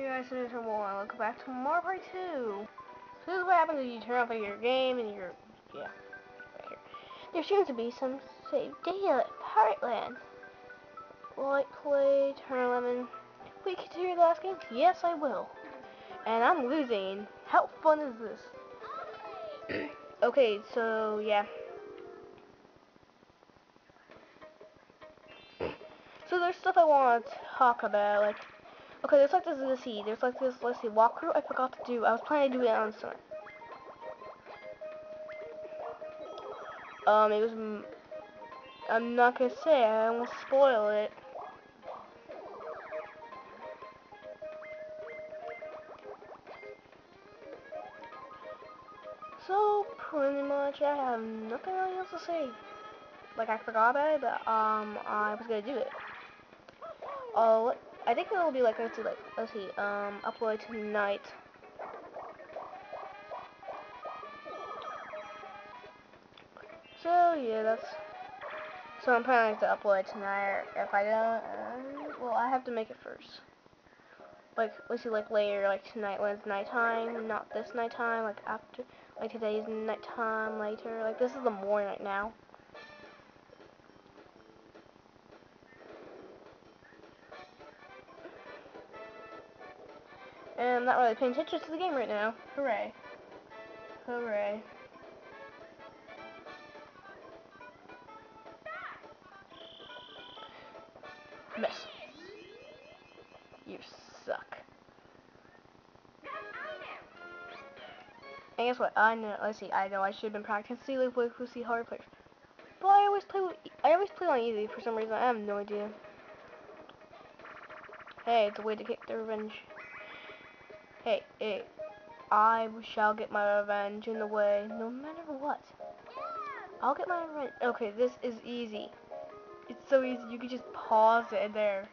Hey guys, this is one. Welcome back to Mario Party 2. So this is what happens when you turn off your game and your yeah, right here. There seems to be some saved data at Heartland. Light play, turn 11. We continue the last game? Yes, I will. And I'm losing. How fun is this? okay, so yeah. So there's stuff I want to talk about, like Okay, there's like this, let's see, there's like this, let's see, walkthrough I forgot to do. I was planning to do it on Sun. Um, it was, I'm not gonna say, I won't spoil it. So, pretty much, I have nothing really else to say. Like, I forgot about it, but, um, I was gonna do it. Oh, I think it will be like let's see, like let's see, um, upload tonight. So yeah, that's. So I'm planning to upload tonight. If I don't, uh, well, I have to make it first. Like let's see, like later, like tonight when it's nighttime, not this nighttime, like after, like today's nighttime later. Like this is the morning right now. And I'm not really paying attention to the game right now. Hooray. Hooray. Miss. You suck. And guess what? I know. Let's see. I know I should have been practicing like with see hard players, but I always play. With, I always play on easy for some reason. I have no idea. Hey, it's a way to get the revenge. Hey, hey, I shall get my revenge in the way, no matter what. I'll get my revenge. Okay, this is easy. It's so easy. You can just pause it there,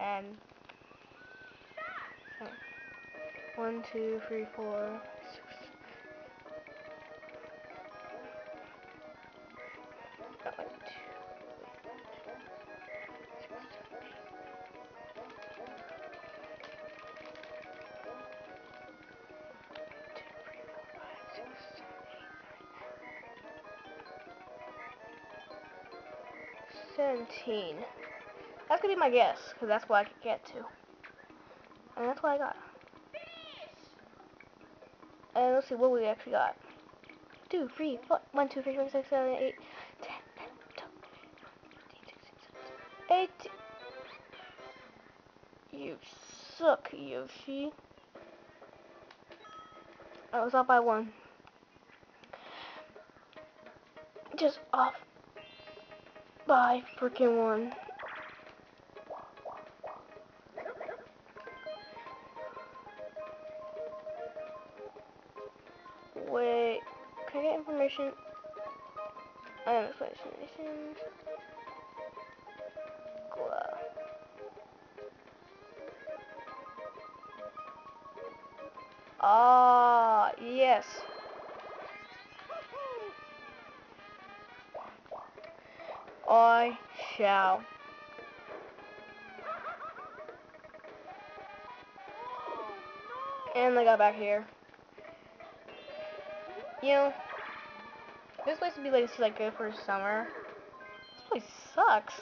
and one, two, three, four, 17. That's gonna be my guess, because that's what I could get to. And that's what I got. And let's see what we actually got. 2, 3, 4, 1, 2, 3, 4, 6, 7, 8, 10, 11, 12, 13, 18. You suck, Yoshi. I was off by one. Just off by freaking one. Wait, can I get information? I am explanations. Glow. Ah, I shall. And I got back here. You know, this place would be like, like good for summer. This place sucks.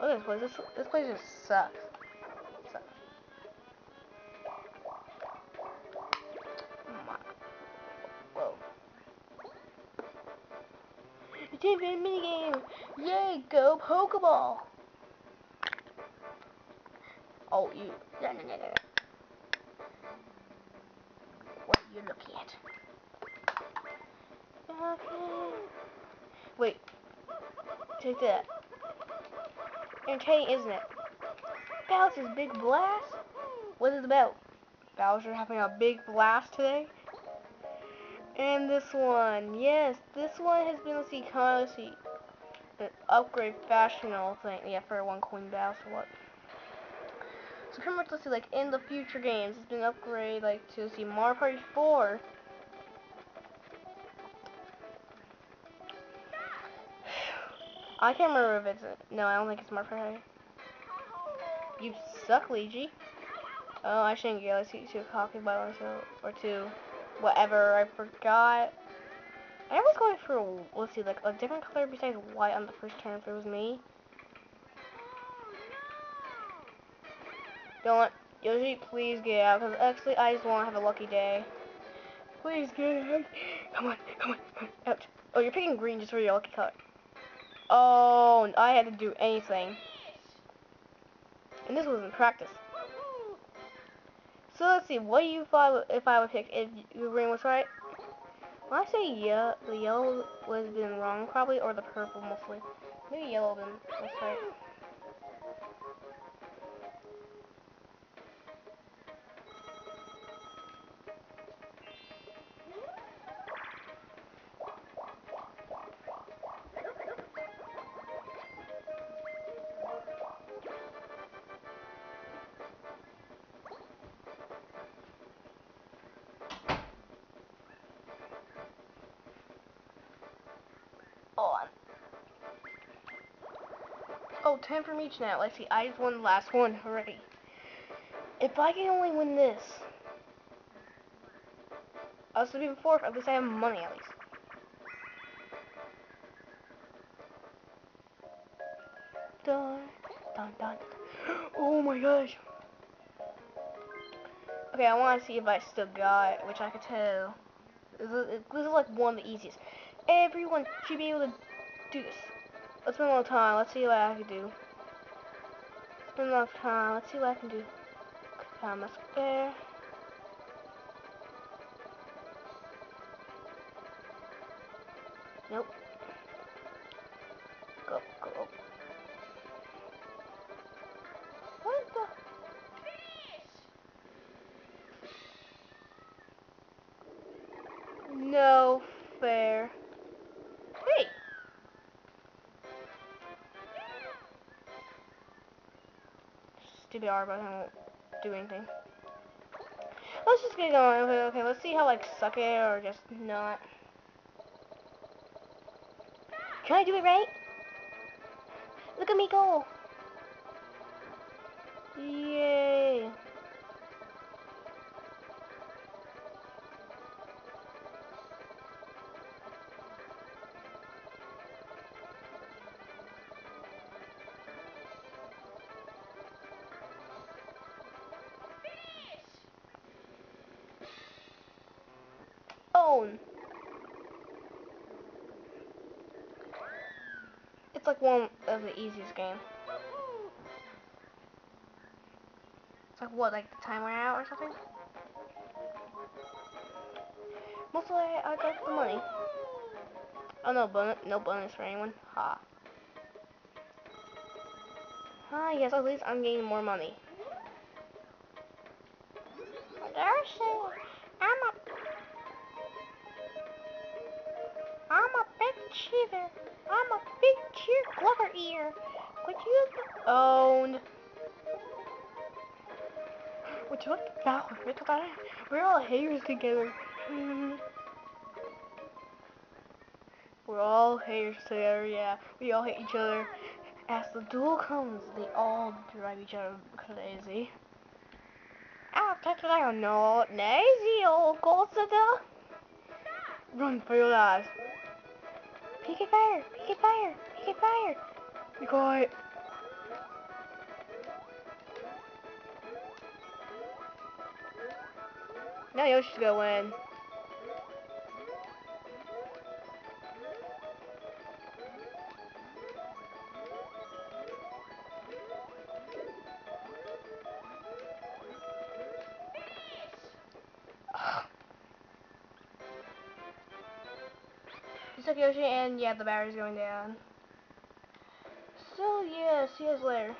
Look at this place. This, this place just sucks. Champion minigame! Yay, go Pokeball! Oh, you. No, no, no, no. What are you looking at? Okay. Wait. Take that. Entertaining, isn't it? Bowser's Big Blast? What is it about? Bowser having a big blast today? And this one, yes, this one has been, let's see, kind of, upgrade fashionable thing, yeah, for one coin bounce or what. So pretty much, let's see, like, in the future games, it's been upgraded, like, to, see, Mario Party 4. I can't remember if it's, no, I don't think it's Mario Party. You suck, Luigi. Oh, I shouldn't get let's see, too cocky by myself or two, whatever. I forgot. I was going for let's see, like a different color besides white on the first turn if it was me. Don't Yoshi, please get out, because actually I just want to have a lucky day. Please get out. Come on, come on, come on. Oh, you're picking green just for your lucky color. Oh, I had to do anything. And this was in practice. So let's see, what do you thought if I would pick if the green was right? When I say yeah, the yellow was been wrong probably, or the purple mostly. Maybe yellow been was right. Oh, 10 from each now. Let's see, I just won the last one already. If I can only win this, oh, I'll still be in fourth. At least I have money, at least. Dun, dun, dun. Oh my gosh. Okay, I want to see if I still got which I could tell. This is, this is like one of the easiest. Everyone should be able to do this. Let's spend a little time. Let's see what I can do. Spend a of time. Let's see what I can do. Time there. Nope. Stupid R button won't do anything. Let's just get going. Okay, okay, let's see how like suck it or just not. Can I do it right? Look at me go! Own! It's like one of the easiest games. It's like what, like the timer out or something? Mostly I got the money. Oh no bonus, no bonus for anyone. Ha. Ah yes, at least I'm getting more money. Darcy, cheater. I'm a big cheer clover ear. Would you own? Would you like that? We're all haters together. We're all haters together, yeah. We all hate each other. As the duel comes, they all drive each other crazy. I'll it, I don't know. Nazy old Golsada. Run for your lives. Peek it fire, peek it fire, peek it fire. Be quiet. Now Yoshi's gonna win. Like Yoshi, and yeah, the battery's going down. So yeah, see you guys later.